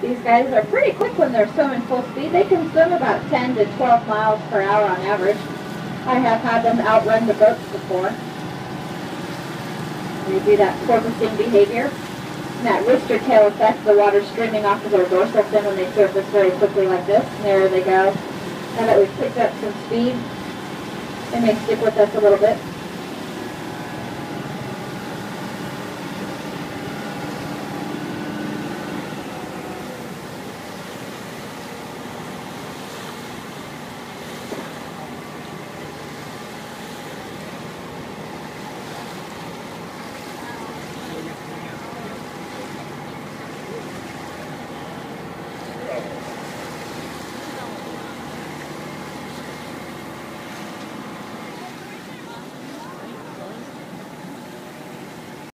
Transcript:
These guys are pretty quick when they're swimming full speed. They can swim about 10 to 12 miles per hour on average. I have had them outrun the boats before. They do that porpoising behavior. And that rooster tail effect, the water streaming off of their dorsal fin when they surface very quickly like this. And there they go. Now that we've picked up some speed, they may stick with us a little bit.